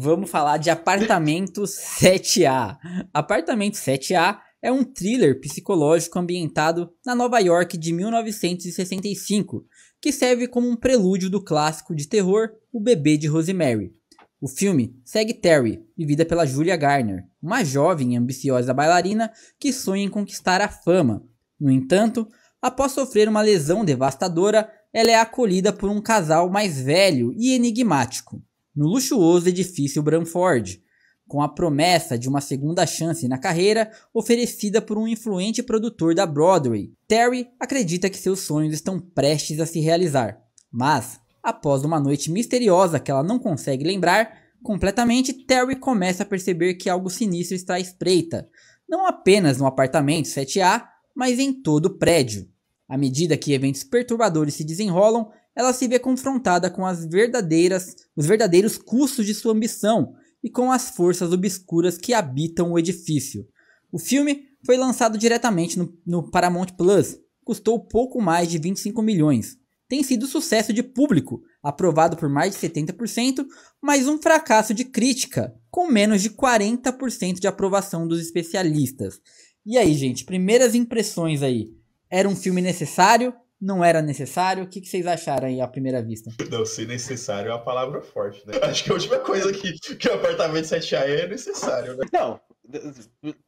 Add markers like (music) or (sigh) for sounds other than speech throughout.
Vamos falar de Apartamento 7A. Apartamento 7A é um thriller psicológico ambientado na Nova York de 1965, que serve como um prelúdio do clássico de terror O Bebê de Rosemary. O filme segue Terry, vivida pela Julia Garner, uma jovem e ambiciosa bailarina que sonha em conquistar a fama. No entanto, após sofrer uma lesão devastadora, ela é acolhida por um casal mais velho e enigmático, no luxuoso edifício Branford, com a promessa de uma segunda chance na carreira oferecida por um influente produtor da Broadway. Terry acredita que seus sonhos estão prestes a se realizar, mas Após uma noite misteriosa que ela não consegue lembrar completamente, Terry começa a perceber que algo sinistro está à espreita, não apenas no apartamento 7A, mas em todo o prédio. À medida que eventos perturbadores se desenrolam, ela se vê confrontada com as verdadeiras, os verdadeiros custos de sua ambição e com as forças obscuras que habitam o edifício. O filme foi lançado diretamente no, no Paramount Plus, custou pouco mais de 25 milhões tem sido sucesso de público, aprovado por mais de 70%, mas um fracasso de crítica, com menos de 40% de aprovação dos especialistas. E aí, gente, primeiras impressões aí. Era um filme necessário? Não era necessário? O que, que vocês acharam aí à primeira vista? Não, se necessário é uma palavra forte, né? Acho que a última coisa que, que o apartamento 7A é necessário, né? Não,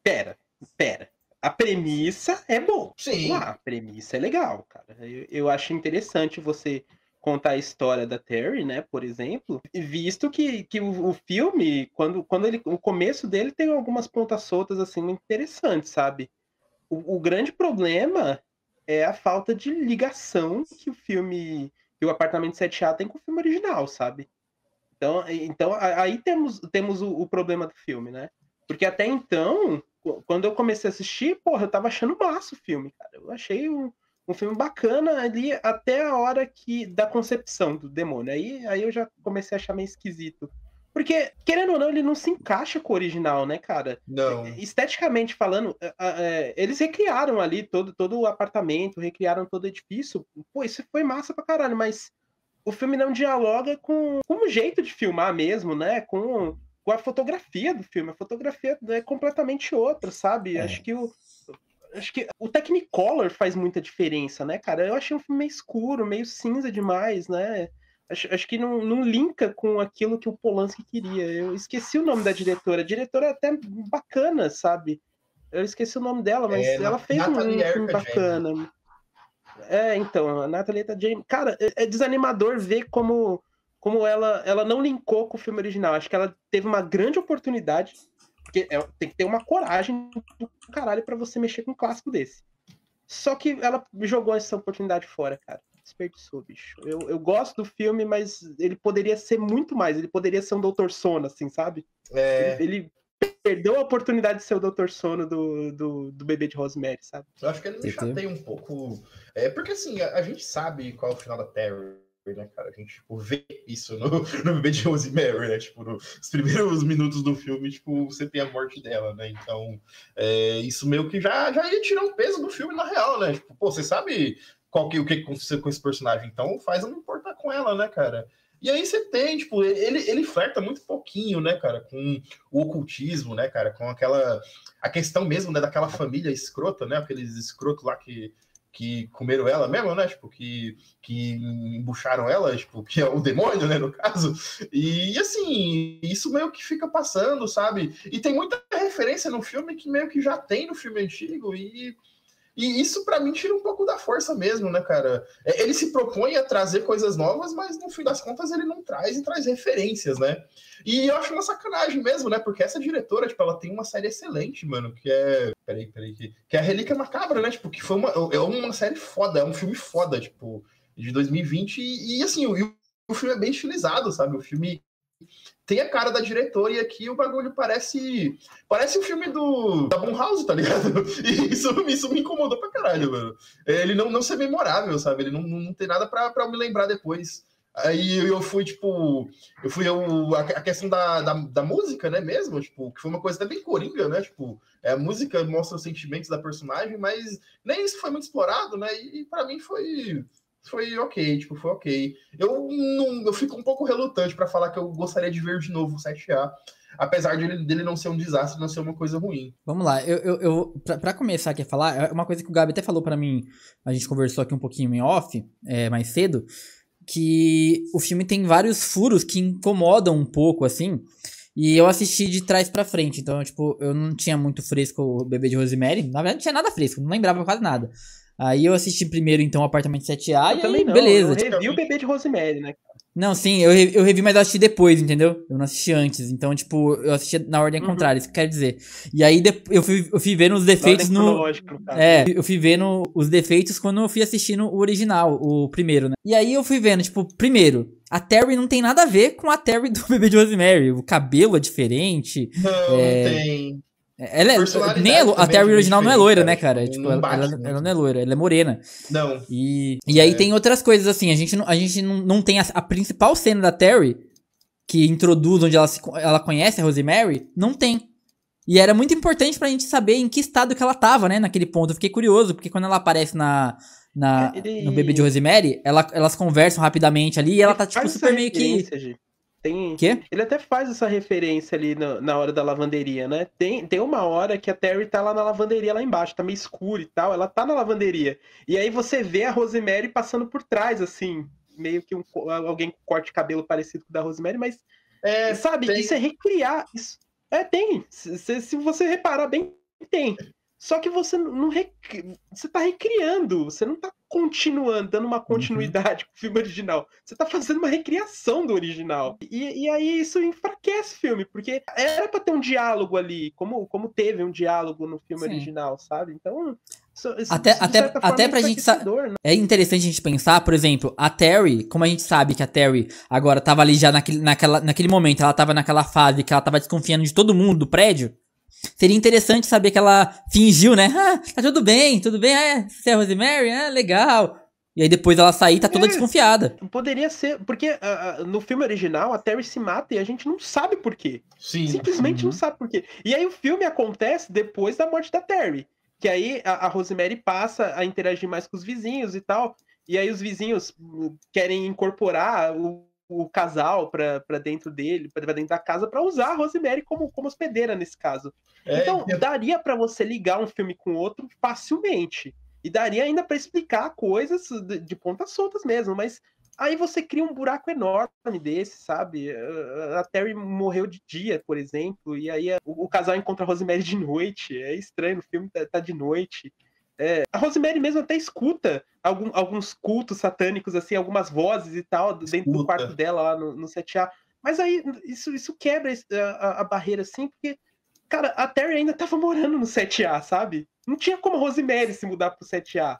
pera, pera a premissa é bom. Sim. a premissa é legal, cara. Eu, eu acho interessante você contar a história da Terry, né, por exemplo, visto que, que o, o, filme, quando, quando ele, o começo dele tem algumas pontas soltas, assim, muito interessantes, sabe? O, o grande problema é a falta de ligação que o filme, que o Apartamento 7A tem com o filme original, sabe? Então, então aí temos, temos o, o problema do filme, né? Porque até então, quando eu comecei a assistir, porra, eu tava achando massa o filme, cara. Eu achei um, um filme bacana ali até a hora que da concepção do demônio. Aí, aí eu já comecei a achar meio esquisito. Porque, querendo ou não, ele não se encaixa com o original, né, cara? Não. Esteticamente falando, é, eles recriaram ali todo, todo o apartamento, recriaram todo o edifício. Pô, isso foi massa pra caralho, mas o filme não dialoga com, com o jeito de filmar mesmo, né? Com com a fotografia do filme. A fotografia é completamente outra, sabe? É. Acho que o. Acho que o Technicolor faz muita diferença, né, cara? Eu achei um filme meio escuro, meio cinza demais, né? Acho, acho que não, não linka com aquilo que o Polanski queria. Eu esqueci o nome da diretora. A diretora é até bacana, sabe? Eu esqueci o nome dela, mas é, ela fez um filme bacana. James. É, então, a Natalie James. Cara, é, é desanimador ver como como ela, ela não linkou com o filme original. Acho que ela teve uma grande oportunidade, porque é, tem que ter uma coragem do caralho para você mexer com um clássico desse. Só que ela jogou essa oportunidade fora, cara. Desperdiçou, bicho. Eu, eu gosto do filme, mas ele poderia ser muito mais. Ele poderia ser um Doutor Sono, assim, sabe? É... Ele, ele perdeu a oportunidade de ser o Doutor Sono do, do, do bebê de Rosemary, sabe? Eu acho que ele me chateia um pouco. É, porque assim, a, a gente sabe qual é o final da Terry né, cara? A gente, tipo, vê isso no, (laughs) no bebê de Rosemary, né? Tipo, nos primeiros minutos do filme, tipo, você tem a morte dela, né? Então, é, isso meio que já, já ia tirar um peso do filme na real, né? Tipo, pô, você sabe qual que, o que aconteceu com esse personagem, então faz não importar com ela, né, cara? E aí você tem, tipo, ele, ele flerta muito pouquinho, né, cara, com o ocultismo, né, cara, com aquela, a questão mesmo, né, daquela família escrota, né, aqueles escrotos lá que que comeram ela mesmo, né? Tipo, que, que embucharam ela, tipo, que é o demônio, né? No caso. E assim, isso meio que fica passando, sabe? E tem muita referência no filme que meio que já tem no filme antigo e e isso, para mim, tira um pouco da força mesmo, né, cara? É, ele se propõe a trazer coisas novas, mas no fim das contas ele não traz e traz referências, né? E eu acho uma sacanagem mesmo, né? Porque essa diretora, tipo, ela tem uma série excelente, mano, que é. Peraí, peraí. Que, que é a Relíquia Macabra, né? Tipo, que foi uma, é uma série foda, é um filme foda, tipo, de 2020. E, e assim, o, o filme é bem estilizado, sabe? O filme tem a cara da diretora e aqui o bagulho parece parece o um filme do da House, tá ligado? (laughs) E isso, isso me incomodou pra caralho, mano. Ele não, não ser memorável, sabe? Ele não, não tem nada pra, pra me lembrar depois. Aí eu fui, tipo, eu fui eu, a, questão da, da, da, música, né, mesmo, tipo, que foi uma coisa até bem coringa, né, tipo, é, a música mostra os sentimentos da personagem, mas nem isso foi muito explorado, né, e, e para mim foi, foi ok, tipo, foi ok. Eu não, eu fico um pouco relutante para falar que eu gostaria de ver de novo o 7A, apesar dele, dele não ser um desastre, não ser uma coisa ruim. Vamos lá, eu, eu, eu pra, começar aqui a falar, é uma coisa que o Gabi até falou para mim, a gente conversou aqui um pouquinho em off, é, mais cedo, que o filme tem vários furos que incomodam um pouco, assim, e eu assisti de trás para frente, então, tipo, eu não tinha muito fresco o Bebê de Rosemary, na verdade não tinha nada fresco, não lembrava quase nada. Aí eu assisti primeiro, então, o Apartamento 7A eu e também aí, não, beleza. Eu tipo, revi o Bebê de Rosemary, né? Não, sim, eu, eu revi, mas eu assisti depois, entendeu? Eu não assisti antes. Então, tipo, eu assisti na ordem Uhum. contrária, isso que quer dizer. E aí eu, fui, eu fui vendo os defeitos no. É, eu fui vendo os defeitos quando eu fui assistindo o original, o primeiro, né? E aí eu fui vendo, tipo, primeiro, a Terry não tem nada a ver com a Terry do (laughs) bebê de Rosemary. O cabelo é diferente. Não, É, não tem. Ela é, nem é, a Terry é original não é loira, né, cara? tipo, Tipo, não ela, ela- ela não é loira, ela é morena. Não. E, e aí É. tem outras coisas, assim, a gente não, a gente não, não tem a, a principal cena da Terry, que introduz onde ela, se ela conhece a Rosemary, não tem. E era muito importante pra gente saber em que estado que ela tava, né, naquele ponto. Eu fiquei curioso, porque quando ela aparece na, na, É, no bebê de Rosemary, ela, elas conversam rapidamente ali e ela tá, tipo, super meio que... Tem, Quê? Ele até faz essa referência ali na, na hora da lavanderia, né? Tem, tem uma hora que a Terry tá lá na lavanderia lá embaixo, tá meio escuro e tal, ela tá na lavanderia. E aí você vê a Rosemary passando por trás, assim, meio que um, alguém com corte de cabelo parecido com o da Rosemary, mas, É, sabe, tem. isso é recriar. Isso, é, tem. Se, se- se você reparar bem, tem. Só que você não rec... você tá recriando, você não tá continuando, dando uma continuidade com o filme original. Você tá fazendo uma recriação do original. E, e aí isso enfraquece o filme, porque era pra ter um diálogo ali, como, como teve um diálogo no filme Sim. original, sabe? Então. Isso, isso, Até- de até- certa até forma, é pra gente sa- enfraquecedor, né? É interessante a gente pensar, por exemplo, a Terry, como a gente sabe que a Terry agora tava ali já naquele, naquela, naquele momento, ela tava naquela fase que ela tava desconfiando de todo mundo do prédio. Seria interessante saber que ela fingiu, né? Ah, tá tudo bem, tudo bem, ah, é, você é a Rosemary? Ah, legal. E aí depois ela sair tá toda É. desconfiada. Poderia ser, porque ah, no filme original a Terry se mata e a gente não sabe por quê. Sim. Simplesmente Uhum. não sabe por quê. E aí o filme acontece depois da morte da Terry. Que aí a, a Rosemary passa a interagir mais com os vizinhos e tal. E aí os vizinhos hum, querem incorporar o, o casal pra pra dentro dele, pra dentro da casa, pra usar a Rosemary como, como hospedeira nesse caso. É, Então, é- daria pra você ligar um filme com outro facilmente. E daria ainda pra explicar coisas de, de pontas soltas mesmo, mas aí você cria um buraco enorme desse, sabe? A Terry morreu de dia, por exemplo, e aí a- o, o casal encontra a Rosemary de noite. É estranho, o filme tá, tá de noite. É, a Rosemary mesmo até escuta algum- alguns cultos satânicos, assim, algumas vozes e tal, dentro do Escuta. quarto dela lá no, no 7A. Mas aí isso, isso quebra a, a- a barreira, assim, porque Cara, a Terry ainda tava morando no 7A, sabe? Não tinha como a Rosemary se mudar pro 7A.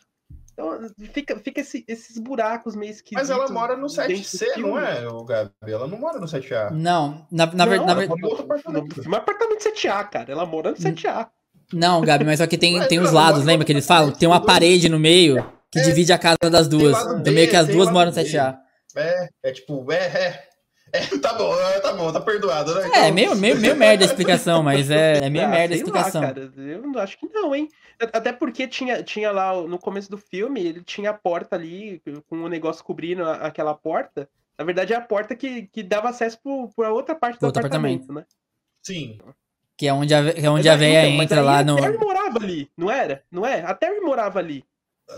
Então fica, fica esse- esses buracos meio esquisitos. Mas ela mora no dentro do 7C, não é, o Gabi? Ela não mora no 7A. Não, na, na, ver- Não, na ela ver- é apartamento 7A, cara. Ela mora no 7A. Não, Gabi, mas só que tem, tem os lados, lembra que eles falam? Tem uma apartamento, parede no meio que É. divide a casa das duas. lado Então B, meio que as duas moram no B. 7A. É, é tipo, é, é. É, tá bom, é, tá bom, tá perdoado, né? É, Então- meio, meio, meio merda a explicação, mas é, é meio Ah, merda a sei lá, explicação. cara. Eu não acho que não, hein? Até porque tinha, tinha lá, no começo do filme, ele tinha a porta ali, com o negócio cobrindo a- aquela porta. Na verdade, é a porta que, que dava acesso pra outra parte do Outro apartamento, né? Sim. Que é onde a, que é onde Mas a véia então, entra lá a no. Terry morava ali, não era? Não é? A Terry morava ali.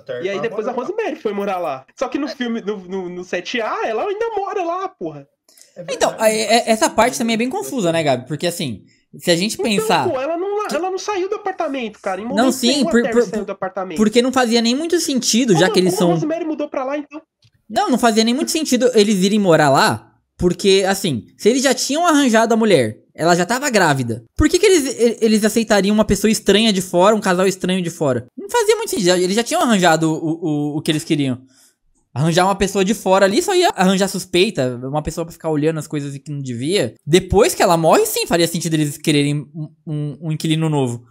Terry E aí depois a. Rosemary foi morar lá. Só que no filme, no, no, no 7A, ela ainda mora lá, porra. É Então, é- essa parte também é bem confusa, né, Gabi? Porque assim, se a gente pensar. Então, pô, ela não, ela não saiu do apartamento, cara. Em Não, sim, a por- Terry por- saiu do apartamento. Porque não fazia nem muito sentido, já Como- que eles como a são. Rosemary mudou pra lá, então. Não, não fazia nem muito sentido eles irem morar lá, porque, assim, se eles já tinham arranjado a mulher, ela já tava grávida, por que, que eles, eles aceitariam uma pessoa estranha de fora, um casal estranho de fora? Não fazia muito sentido, eles já tinham arranjado o, o, o que eles queriam. Arranjar uma pessoa de fora ali só ia arranjar suspeita, uma pessoa pra ficar olhando as coisas que não devia. Depois que ela morre, sim, faria sentido eles quererem um, um- um inquilino novo.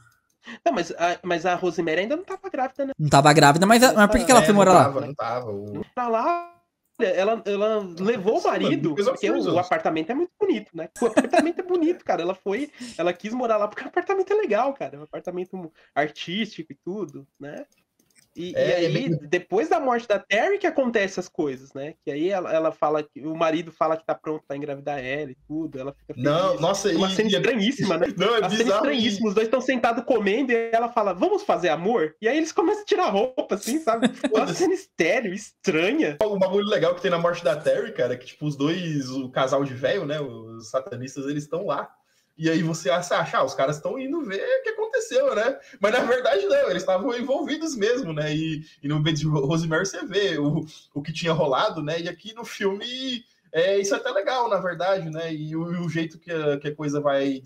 Não, mas a, mas a Rosemary ainda não tava grávida, né? Não tava grávida, mas, a- mas por que, que ela É, foi não morar lá? tava, Não tava, o- Pra lá. Olha, Ela, ela levou o marido, porque o apartamento é muito bonito, né? O apartamento é bonito, cara. Ela foi, ela quis morar lá porque o apartamento é legal, cara. É um apartamento artístico e tudo, né? E, É, e é aí, bem- depois da morte da Terry, que acontece as coisas, né? Que aí ela, ela fala que o marido fala que tá pronto pra engravidar ela e tudo. Ela fica feliz. Não, nossa, uma e- cena e é- estranhíssima, né? (laughs) Não, é Uma cena bizarro. e- estranhíssima. Os dois estão sentados comendo e ela fala, vamos fazer amor? E aí eles começam a tirar roupa, assim, sabe? (laughs) Uma cena estéreo, estranha. O bagulho legal que tem na morte da Terry, cara, é que, tipo, os dois, o casal de velho, né, os satanistas, eles estão lá. E aí você acha, ah, os caras estão indo ver o que aconteceu, né? Mas na verdade não, eles estavam envolvidos mesmo, né? E, e no bebê de Rosemary você vê o, o que tinha rolado, né? E aqui no filme é, isso é até legal, na verdade, né? E o, o jeito que a, que a coisa vai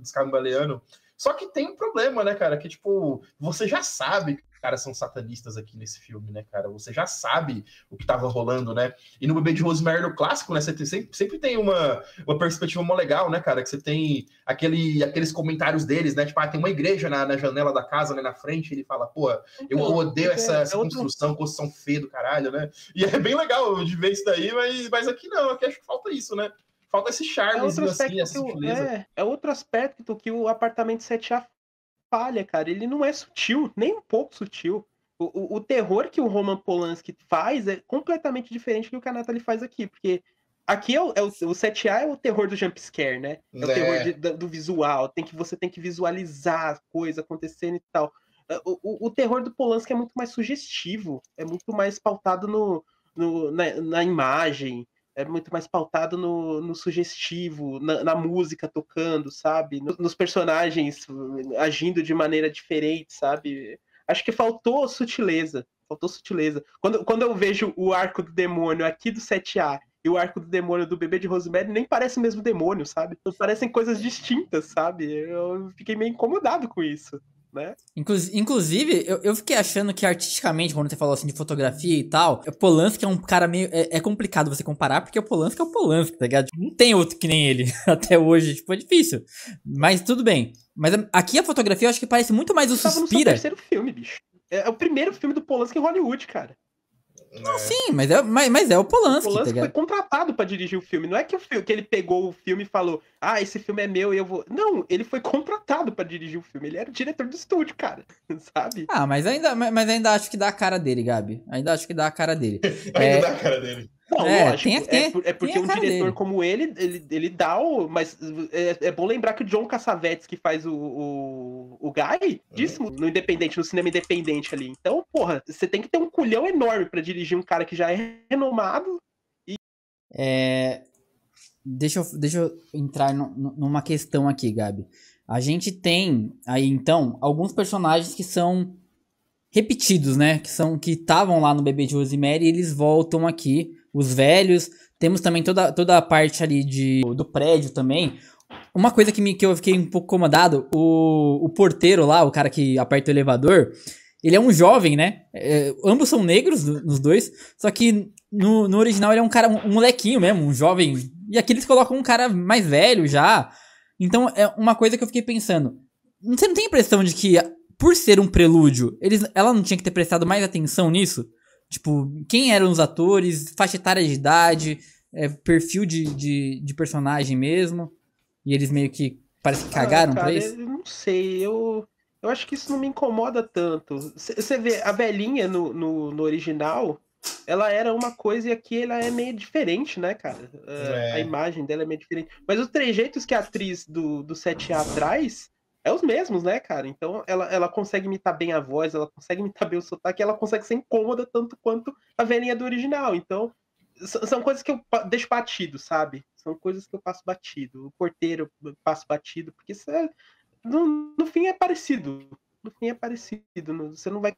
descambaleando. Só que tem um problema, né, cara? Que, tipo, você já sabe que os caras são satanistas aqui nesse filme, né, cara? Você já sabe o que tava rolando, né? E no Bebê de Rosemary, no clássico, né, você tem- sempre, sempre tem uma, uma perspectiva mó legal, né, cara? Que você tem aquele, aqueles comentários deles, né? Tipo, ah, tem uma igreja na, na janela da casa, né, na frente, ele fala, pô, eu Então, odeio essa, é- essa é outro- construção, construção feia do caralho, né? E é bem legal de ver isso daí, mas, mas aqui não, aqui acho que falta isso, né? Falta esse É charme, outro assim, aspecto, essa que o, sutileza. é, é outro aspecto que o apartamento 7A falha, cara. Ele não é sutil, nem um pouco sutil. O, o, o terror que o Roman Polanski faz é completamente diferente do que a Natalie faz aqui, porque aqui é o, é o, o 7A é o terror do jump scare, né? É o Né? terror de- da- do visual, tem que você tem que visualizar a coisa acontecendo e tal. É, O, o, o terror do Polanski é muito mais sugestivo, é muito mais pautado no, no- na, na imagem, é muito mais pautado no, no sugestivo, na, na música tocando, sabe? No- nos personagens uh, agindo de maneira diferente, sabe? Acho que faltou sutileza. Faltou sutileza. Quando, quando eu vejo o arco do demônio aqui do 7A e o arco do demônio do bebê de Rosemary, nem parece o mesmo demônio, sabe? Parecem coisas distintas, sabe? Eu fiquei meio incomodado com isso, né? Inclu- inclusive, eu, eu fiquei achando que artisticamente, quando você falou assim de fotografia e tal, o Polanski é um cara meio. É, é complicado você comparar, porque o Polanski é o Polanski, tá ligado? Não tem outro que nem ele (laughs) até hoje. Tipo, é difícil. Mas tudo bem. Mas aqui a fotografia eu acho que parece muito mais o Tava no seu Suspira. terceiro filme, bicho. É é o primeiro filme do Polanski em Hollywood, cara. Né? Sim, mas é, mas, mas é o O Polanski, tá Polanski foi contratado pra dirigir o filme. Não é que, o filme, que ele pegou o filme e falou, ah, esse filme é meu e eu vou. Não, ele foi contratado pra dirigir o filme. Ele era o diretor do estúdio, cara. (laughs) Sabe? Ah, mas ainda, mas ainda acho que dá a cara dele, Gabi. Ainda acho que dá a cara dele. (laughs) Ainda É. dá a cara dele. Não, É, lógico. tem tem- é, por- é porque um diretor dele. como ele, ele, ele dá o. Mas é, é bom lembrar que o John Cassavetes, que faz o, o, o Guy, disse no independente, no cinema independente ali. Então, porra, você tem que ter um culhão enorme pra dirigir um cara que já é renomado. É, deixa, eu, deixa eu entrar nu- numa questão aqui, Gabi. A gente tem aí, então, alguns personagens que são repetidos, né? Que são que estavam lá no Bebê de Rosemary e eles voltam aqui. Os velhos. Temos também toda, toda a parte ali de, do prédio também. Uma coisa que, me, que eu fiquei um pouco incomodado, o, o porteiro lá, o cara que aperta o elevador, ele é um jovem, né? É, ambos são negros, nos dois, só que no, no original ele é um cara, um, um molequinho mesmo, um jovem. E aqui eles colocam um cara mais velho já. Então é uma coisa que eu fiquei pensando. Você não tem a impressão de que, por ser um prelúdio, eles, ela não tinha que ter prestado mais atenção nisso? Tipo, quem eram os atores, faixa etária de idade, é, perfil de, de, de personagem mesmo. E eles meio que parece que cagaram Ah, pra cara, isso. Eu não sei, eu, eu acho que isso não me incomoda tanto. Você vê, a velhinha no, no, no original, ela era uma coisa e aqui ela é meio diferente, né, cara? É, É. A imagem dela é meio diferente. Mas os trejeitos que a atriz do, do 7A traz é os mesmos, né, cara? Então ela, ela consegue imitar bem a voz, ela consegue imitar bem o sotaque, ela consegue ser incômoda tanto quanto a velhinha do original. Então, são coisas que eu deixo batido, sabe? São coisas que eu passo batido. O porteiro eu passo batido, porque isso é- no, no fim é parecido. No fim é parecido. no- Você não vai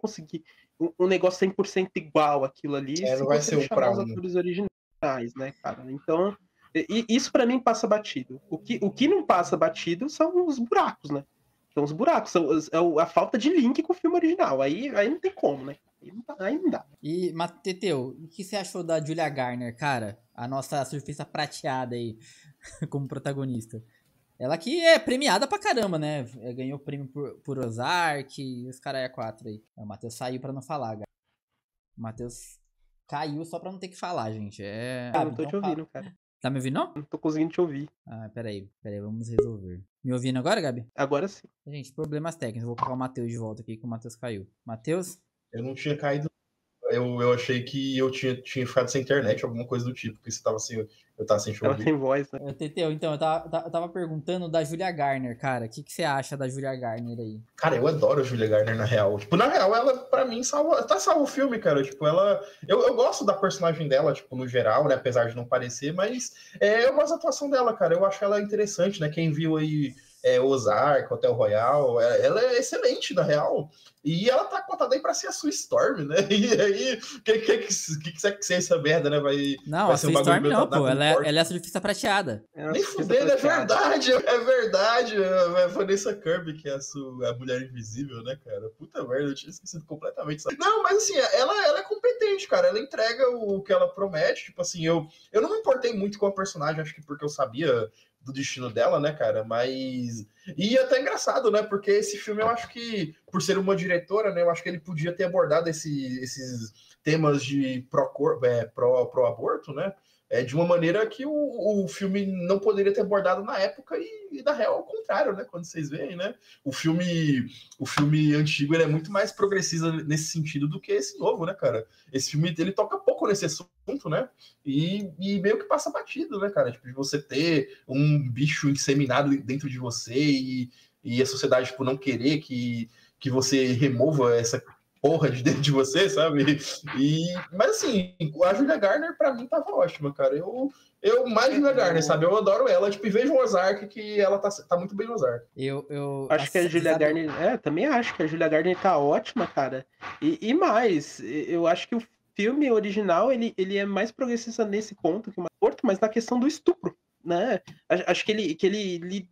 conseguir um, um negócio 100% igual aquilo ali É, não vai ser pra os atores originais, né, cara? Então, e- e isso pra mim passa batido. O que, o que não passa batido são os buracos, né? São os buracos, são é o- a falta de link com o filme original. Aí, aí não tem como, né? Aí não, dá- aí não dá. E, Mateteu, o que você achou da Julia Garner, cara? A nossa surfista prateada aí, (laughs) como protagonista. Ela que é premiada pra caramba, né? É, Ganhou prêmio por, por Ozark e os caras é quatro aí. O Matheus saiu pra não falar, cara. O Matheus caiu só pra não ter que falar, gente. É. Eu não tô Então te ouvindo, fala. cara. Tá me ouvindo, não? Não tô conseguindo te ouvir. Ah, peraí, peraí, vamos resolver. Me ouvindo agora, Gabi? Agora sim. Gente, problemas técnicos. Vou colocar o Matheus de volta aqui, que o Matheus caiu. Matheus, Eu não tinha caído. Eu, eu achei que eu tinha, tinha ficado sem internet, alguma coisa do tipo, porque você tava sem. Eu tava sem Ela chover. tem voz, né? Teteu, então, eu tava, eu tava perguntando da Julia Garner, cara. O que, que você acha da Julia Garner aí? Cara, eu adoro a Julia Garner na real. Tipo, na real, ela, pra mim, salva. Tá salvo o filme, cara. Tipo, ela. Eu, eu gosto da personagem dela, tipo, no geral, né? Apesar de não parecer, mas é, eu gosto da atuação dela, cara. Eu acho ela interessante, né? Quem viu aí é, Ozark, Hotel Royal, é- ela é excelente, na real. E ela tá cotada aí pra ser a Sue Storm, né? (laughs) E aí, o que, que, que, que, que você essa merda, né? Vai. Não, Vai a ser um Storm não, pô. Ela é, ela é a surfista prateada. Ela Nem fudendo, é prateada. verdade, (laughs) é verdade. É Vanessa Kirby, que é a, su- a mulher invisível, né, cara? Puta merda, eu tinha esquecido completamente. disso. Não, mas assim, ela, ela é competente, cara. Ela entrega o que ela promete. Tipo assim, eu, eu não me importei muito com a personagem, acho que porque eu sabia do destino dela, né, cara? Mas. E até engraçado, né? Porque esse filme eu acho que, por ser uma diretora, né, eu acho que ele podia ter abordado esse- esses temas de pró-cor- é, pró- pró-aborto, né? É, de uma maneira que o, o filme não poderia ter abordado na época e, e na real ao contrário, né? Quando vocês veem, né? O filme, o filme antigo é muito mais progressista nesse sentido do que esse novo, né, cara? Esse filme ele toca pouco nesse assunto, né? E, e meio que passa batido, né, cara? Tipo, de você ter um bicho inseminado dentro de você e, e a sociedade, tipo, não querer que, que você remova essa porra de dentro de você, sabe? E, mas assim, a Julia Garner pra mim tava ótima, cara. Eu, eu mais Julia Garner, sabe? Eu adoro ela. Tipo, e vejo o Ozark que ela tá, tá muito bem no Ozark. Eu, eu Acho que a Julia sabe- Garner. É, também acho que a Julia Garner tá ótima, cara. E, e mais, eu acho que o filme original ele, ele é mais progressista nesse ponto que o aborto, mas na questão do estupro, né? Acho que ele, que ele, ele,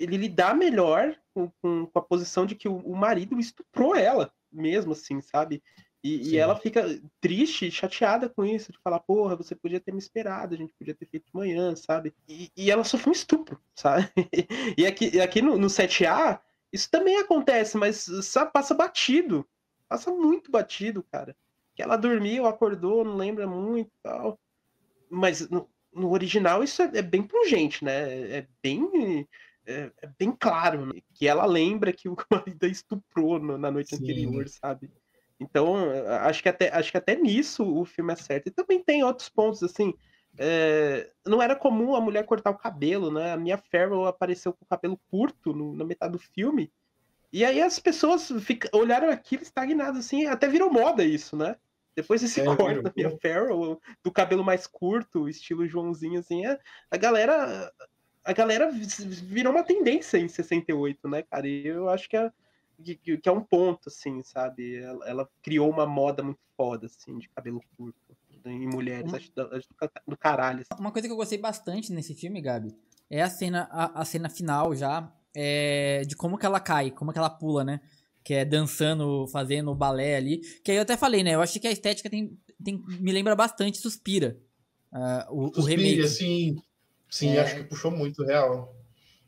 ele lidar melhor com, com, com a posição de que o, o marido estuprou ela, mesmo assim, sabe? E, e ela fica triste, chateada com isso, de falar, porra, você podia ter me esperado, a gente podia ter feito de manhã, sabe? E, e ela sofreu um estupro, (laughs) sabe? E aqui, aqui no, no 7A, isso também acontece, mas sabe, passa batido. Passa muito batido, cara. Que ela dormiu, acordou, não lembra muito e tal. Mas no, no original isso é, é bem pungente, né? É bem. É, é bem claro né? que ela lembra que o (laughs) marido estuprou no- na noite Sim. anterior, sabe? Então, acho que, até, acho que até nisso o filme acerta. E também tem outros pontos, assim. é, não era comum a mulher cortar o cabelo, né? A Mia Farrow apareceu com o cabelo curto no- na metade do filme. E aí as pessoas fica- olharam aquilo estagnadas, assim, até virou moda isso, né? Depois desse É, corte da Mia Farrow, do cabelo mais curto, estilo Joãozinho, assim, a, a galera... A galera virou uma tendência em 68, né, cara? E eu acho que é, que, que é um ponto, assim, sabe? Ela, ela criou uma moda muito foda, assim, de cabelo curto em mulheres. Acho, do- acho do ca- do caralho. assim. Uma coisa que eu gostei bastante nesse filme, Gabi, é a cena, a, a cena final já, é, de como que ela cai, como que ela pula, né? Que é dançando, fazendo o balé ali. Que aí eu até falei, né? Eu acho que a estética tem, tem, me lembra bastante Suspira. ah, o, o Suspira, remake. assim, sim, É. acho que puxou muito, real.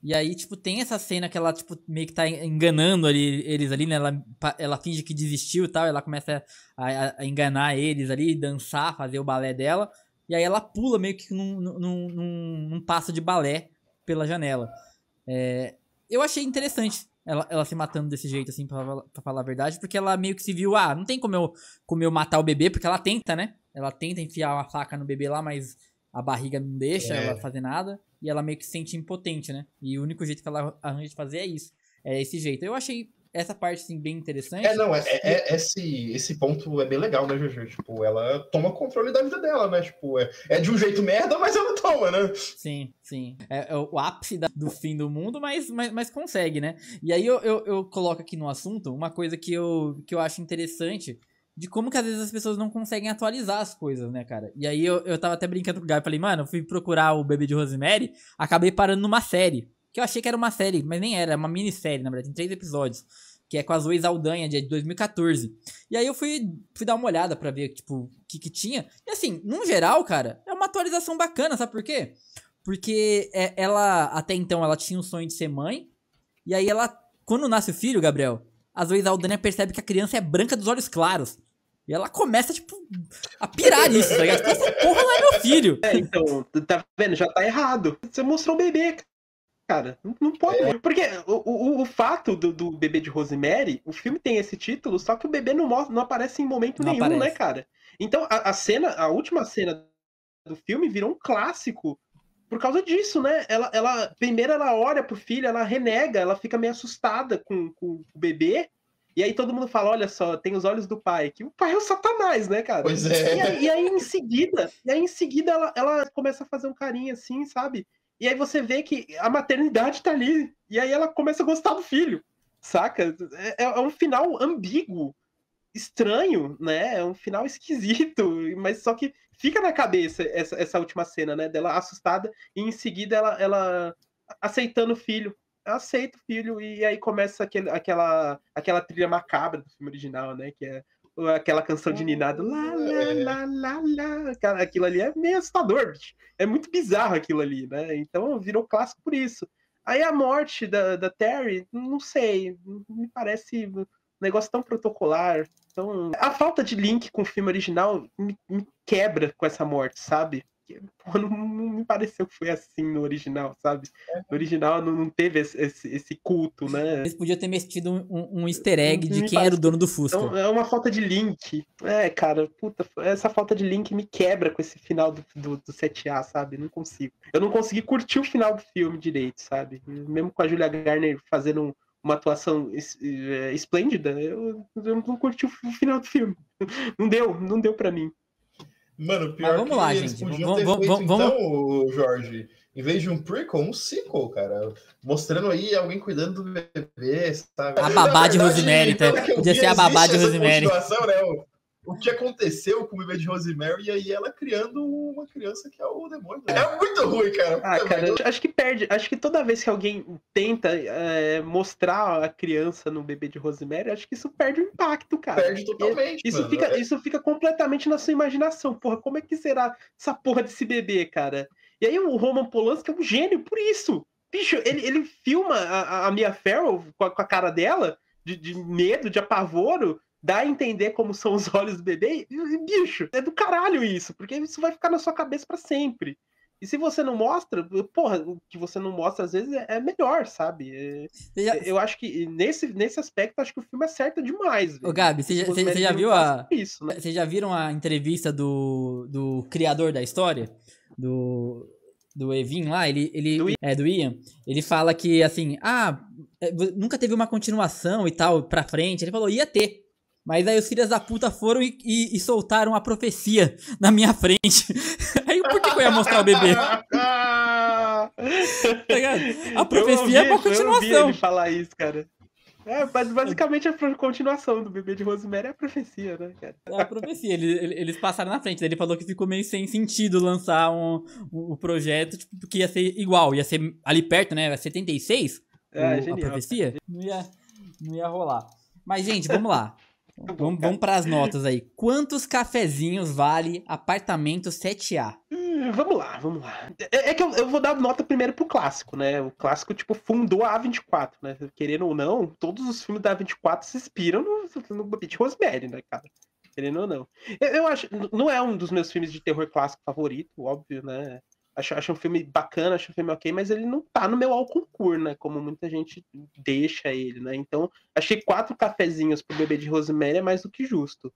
E aí, tipo, tem essa cena que ela, tipo, meio que tá enganando ali, eles ali, né? Ela, ela finge que desistiu e tal, ela começa a, a- a enganar eles ali, dançar, fazer o balé dela. E aí ela pula meio que num, num, num, num passo de balé pela janela. É, eu achei interessante ela, ela se matando desse jeito, assim, pra, pra falar a verdade, porque ela meio que se viu, ah, não tem como eu, como eu matar o bebê, porque ela tenta, né? Ela tenta enfiar uma faca no bebê lá, mas a barriga não deixa É. ela fazer nada. E ela meio que se sente impotente, né? E o único jeito que ela arranja de fazer é isso. É esse jeito. Eu achei essa parte, assim, bem interessante. É, não, é, é- é- esse, esse ponto é bem legal, né, Juju? Tipo, ela toma controle da vida dela, né? Tipo, é, é de um jeito merda, mas ela toma, né? Sim, sim. É, é o ápice da- do fim do mundo, mas, mas, mas consegue, né? E aí eu, eu, eu coloco aqui no assunto uma coisa que eu, que eu acho interessante de como que às vezes as pessoas não conseguem atualizar as coisas, né, cara? E aí eu, eu tava até brincando com o Gabi, falei, mano, eu fui procurar o Bebê de Rosemary, acabei parando numa série. Que eu achei que era uma série, mas nem era, é uma minissérie, na verdade, tem três episódios. Que é com a Zoe Saldanha, de 2014. E aí eu fui, fui dar uma olhada pra ver, tipo, o que que tinha. E assim, num geral, cara, é uma atualização bacana, sabe por quê? Porque é, ela, até então, ela tinha o sonho de ser mãe. E aí ela, quando nasce o filho, Gabriel, a Zoe Saldanha percebe que a criança é branca dos olhos claros. E ela começa, tipo, a pirar nisso, tá ligado? Tipo, Essa porra não é meu filho. É, então, tá vendo? Já tá errado. Você mostrou o bebê, cara. Não, não pode. É. Porque o, o, o fato do, do, bebê de Rosemary, o filme tem esse título, só que o bebê não, mostra, não aparece em momento não nenhum, né, aparece. né, cara? Então, a, a, cena, a última cena do filme virou um clássico por causa disso, né? Ela, ela primeiro ela olha pro filho, ela renega, ela fica meio assustada com, com o bebê. E aí todo mundo fala, olha só, tem os olhos do pai, que o pai é o satanás, né, cara? Pois é. E aí, e aí em seguida, e aí em seguida ela, ela começa a fazer um carinho assim, sabe? E aí você vê que a maternidade tá ali. E aí ela começa a gostar do filho, saca? É, é um final ambíguo, estranho, né? É um final (laughs) esquisito, mas só que fica na cabeça essa, essa última cena, né? Dela assustada e em seguida ela, ela aceitando o filho. Aceita o filho e aí começa aquele, aquela, aquela trilha macabra do filme original, né? Que é aquela canção de ninado, lá, lá, lá, lá, lá. Cara, aquilo ali é meio assustador, bicho. É muito bizarro aquilo ali, né? Então virou clássico por isso. Aí a morte da, da Terry, não sei, me parece negócio tão protocolar, então, a falta de link com o filme original me, me quebra com essa morte, sabe? Pô, não, não, me pareceu que foi assim no original, sabe? No original não, não teve esse, esse, esse, culto, né? Eles podiam ter metido um, um easter egg de quem era o dono do Fusca. Então, é uma falta de link. É, cara, puta, essa falta de link me quebra com esse final do, do, do 7A, sabe? Não consigo. Eu não consegui curtir o final do filme direito, sabe? Mesmo com a Julia Garner fazendo um, uma atuação é, esplêndida, eu, eu não curti o final do filme. (laughs) Não deu, não deu para mim. Mano, pior vamos que lá, eles gente. podiam vamos, ter vamos, feito, vamos, então, Jorge, em vez de um prequel, um sequel, cara. Mostrando aí alguém cuidando do bebê, sabe? A babá de Rosemary, tá? Podia ser a babá de Rosemary. Né? O que aconteceu com o bebê de Rosemary e aí ela criando uma criança que é o demônio. É muito ruim, cara. Ah, cara, eu acho que perde. Acho que toda vez que alguém tenta é, mostrar a criança no bebê de Rosemary, acho que isso perde o impacto, cara. Perde totalmente. Isso, fica, é. isso fica completamente na sua imaginação. Porra, como é que será essa porra desse bebê, cara? E aí o Roman Polanski é um gênio por isso. Bicho, ele, ele filma a, a Mia Farrow com a, com a cara dela, de, de medo, de apavoro, dá a entender como são os olhos do bebê, e, bicho, é do caralho isso, porque isso vai ficar na sua cabeça para sempre. E se você não mostra, porra, o que você não mostra às vezes é, é melhor, sabe? É, já... Eu acho que nesse, nesse aspecto, acho que o filme acerta demais. Ô, Gabi, você já, você, já viu a. Isso, né? Vocês já viram a entrevista do, do criador da história? Do. Do Evin lá, ele. ele do é, do Ian. Ele fala que, assim, ah, é, nunca teve uma continuação e tal pra frente. Ele falou, ia ter. Mas aí os filhos da puta foram e, e, e soltaram a profecia na minha frente. (laughs) aí por que, que eu ia mostrar o bebê? (laughs) tá a profecia é uma continuação. Eu ele falar isso, cara. É, basicamente a continuação do bebê de Rosemary é a profecia, né, cara? É a profecia, eles, eles passaram na frente. Ele falou que ficou meio sem sentido lançar um, um, um projeto, tipo, porque ia ser igual, ia ser ali perto, né? 76? É, o, genial, a profecia. Não ia, não ia rolar. Mas, gente, vamos lá. Vamos, vamos para as notas aí. Quantos cafezinhos vale apartamento 7A? Hum, vamos lá, vamos lá. É, é que eu, eu, vou dar nota primeiro pro clássico, né? O clássico, tipo, fundou a A24, né? Querendo ou não, todos os filmes da A24 se inspiram no, no Beat Rosemary, né, cara? Querendo ou não. Eu, eu acho, não é um dos meus filmes de terror clássico favorito, óbvio, né? Acho, acho um filme bacana, acho um filme ok, mas ele não tá no meu concurso, né? Como muita gente deixa ele, né? Então, achei quatro cafezinhos pro bebê de Rosemary é mais do que justo.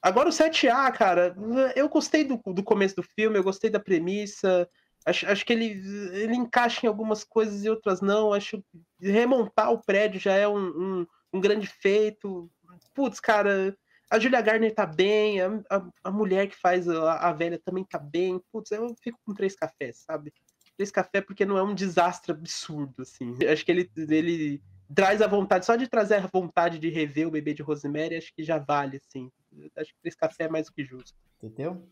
Agora o 7A, cara, eu gostei do, do começo do filme, eu gostei da premissa. Acho, acho que ele, ele encaixa em algumas coisas e outras não. Acho remontar o prédio já é um, um, um grande feito. Putz, cara, a Julia Garner tá bem, a, a, a mulher que faz a, a, velha também tá bem. Putz, eu fico com três cafés, sabe? Três cafés porque não é um desastre absurdo, assim. Acho que ele, ele traz a vontade, só de trazer a vontade de rever o bebê de Rosemary, acho que já vale, assim. Acho que três cafés é mais do que justo. Entendeu?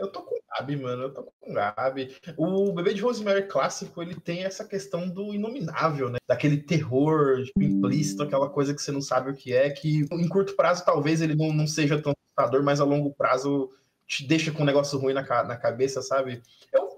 Eu tô com o Gabi, mano. Eu tô com o Gabi. O bebê de Rosemary clássico, ele tem essa questão do inominável, né? Daquele terror tipo, implícito, aquela coisa que você não sabe o que é, que em curto prazo talvez ele não, não seja tão assustador, mas a longo prazo te deixa com um negócio ruim na, na cabeça, sabe? Eu,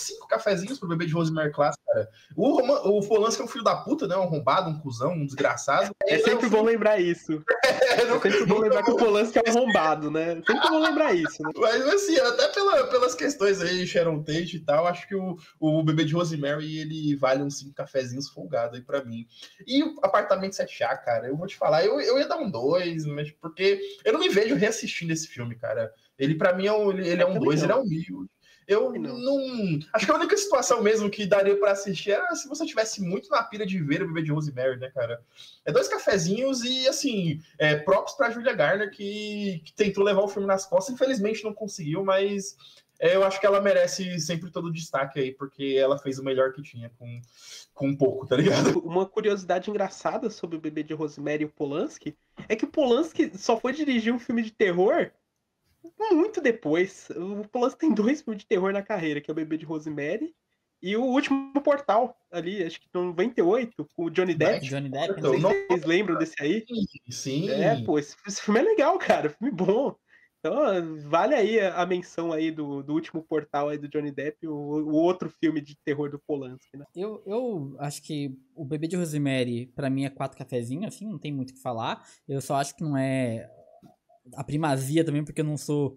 cinco cafezinhos pro bebê de Rosemary Class, cara. O, Roman, o Polanski é um filho da puta, né? Um arrombado, um cuzão, um desgraçado. É sempre bom lembrar isso. (laughs) É, não, é sempre bom lembrar que o Polanski é um (laughs) arrombado, né? Sempre bom lembrar isso, né? Mas assim, até pela, pelas questões aí, Sharon Tate e tal, acho que o, o bebê de Rosemary, ele vale uns cinco cafezinhos folgado aí pra mim. E o apartamento 7A, cara, eu vou te falar, eu, eu ia dar um dois, mas porque eu não me vejo reassistindo esse filme, cara. Ele, para mim, é um, ele é um dois, ele é um mil. Eu não. não. Acho que a única situação mesmo que daria para assistir era se você tivesse muito na pira de ver o bebê de Rosemary, né, cara? É dois cafezinhos e, assim, é, props pra Julia Garner, que, que tentou levar o filme nas costas. Infelizmente não conseguiu, mas é, eu acho que ela merece sempre todo o destaque aí, porque ela fez o melhor que tinha com, com um pouco, tá ligado? (laughs) Uma curiosidade engraçada sobre o bebê de Rosemary e o Polanski é que o Polanski só foi dirigir um filme de terror muito depois. O Polanski tem dois filmes de terror na carreira, que é o Bebê de Rosemary e o último portal ali, acho que 98, com o Johnny Depp. Johnny Depp. Não sei se vocês lembram desse aí. Sim. É, pô, esse, esse, filme é legal, cara. Filme bom. Então, vale aí a, a menção aí do, do, último portal aí do Johnny Depp, o, o, outro filme de terror do Polanski, né? Eu, eu acho que o Bebê de Rosemary, para mim, é quatro cafezinhos, assim, não tem muito o que falar. Eu só acho que não é a primazia também, porque eu não sou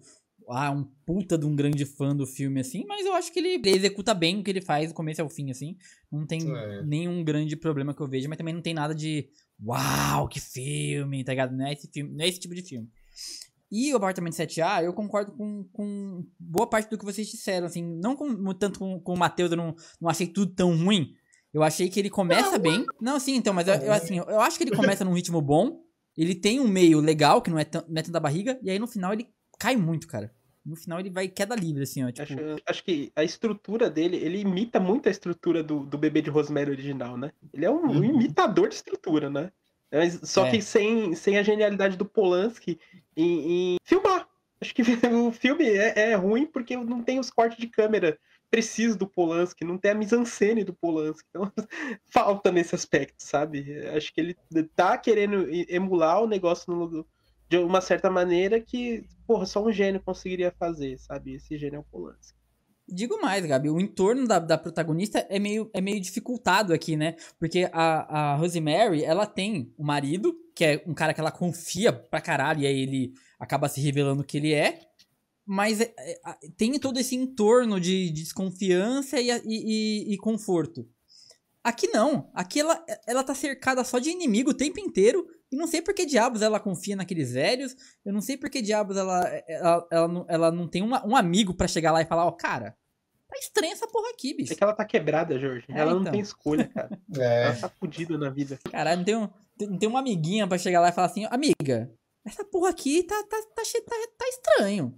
ah, um puta de um grande fã do filme, assim, mas eu acho que ele executa bem o que ele faz do começo ao fim, assim. Não tem é. nenhum grande problema que eu vejo, mas também não tem nada de uau, que filme, tá ligado? Não é esse, filme, não é esse tipo de filme. E o Apartamento 7A, eu concordo com, com boa parte do que vocês disseram, assim, não com, tanto com, com o Matheus, eu não, não achei tudo tão ruim. Eu achei que ele começa não, bem. Não, sim, então, mas eu, eu, assim, eu acho que ele começa num ritmo bom. Ele tem um meio legal, que não é, tão, não é tanto da barriga, e aí no final ele cai muito, cara. No final ele vai queda livre, assim, ó. Tipo... Acho, acho, que a estrutura dele, ele imita muito a estrutura do, do bebê de Rosemary original, né? Ele é um, uhum. imitador de estrutura, né? Mas, só é. que sem, sem a genialidade do Polanski em, em filmar. Acho que (laughs) o filme é, é, ruim porque não tem os cortes de câmera preciso do Polanski, não tem a mise-en-scène do Polanski. Então, (laughs) falta nesse aspecto, sabe? Acho que ele tá querendo emular o negócio no, de uma certa maneira que, porra, só um gênio conseguiria fazer, sabe? Esse gênio é o Polanski. Digo mais, Gabi, o entorno da, da protagonista é meio, é meio dificultado aqui, né? Porque a, a Rosemary, ela tem o um marido, que é um cara que ela confia pra caralho, e aí ele acaba se revelando que ele é mas é, é, tem todo esse entorno de, de desconfiança e, e, e, conforto. Aqui não. Aqui ela, ela tá cercada só de inimigo o tempo inteiro. E não sei por que diabos ela confia naqueles velhos. Eu não sei por que diabos ela, ela, ela, não, ela não tem uma, um amigo para chegar lá e falar: Ó, oh, cara, tá estranha essa porra aqui, bicho. É que ela tá quebrada, Jorge. É, ela então. não tem escolha, cara. (laughs) É. Ela tá fodida na vida. Caralho, não tem, um, não tem uma amiguinha para chegar lá e falar assim: Amiga, essa porra aqui tá, tá, tá, tá, tá estranho.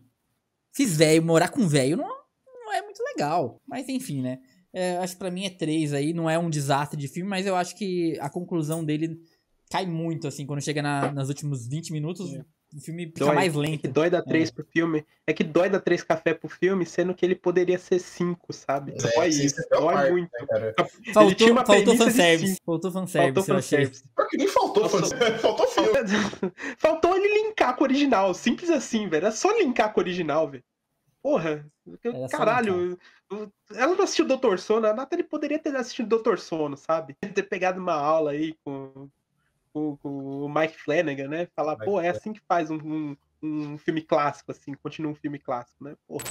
Esses velho, morar com velho não, não é muito legal. Mas enfim, né? É, acho que pra mim é três aí, não é um desastre de filme, mas eu acho que a conclusão dele cai muito, assim, quando chega na, nos últimos 20 minutos. É. O filme fica dói, mais lento. É que dói dar três é. pro filme. É que dói dar três café pro filme, sendo que ele poderia ser cinco, sabe? É, dói isso, é dói parte, muito. Né, faltou, faltou fanservice. Faltou fanservice, faltou fanservice. Porque nem faltou fanservice. (laughs) Faltou filme. (laughs) Faltou ele linkar com o original. Simples assim, velho. É só linkar com o original, velho. Porra, caralho. Ela não assistiu Doutor Sono, a Nathalie poderia ter assistido Doutor Sono, sabe? Ter pegado uma aula aí com, com, com o Mike Flanagan, né? Falar, Mike pô, é assim que faz um, um, um filme clássico, assim, continua um filme clássico, né? Porra.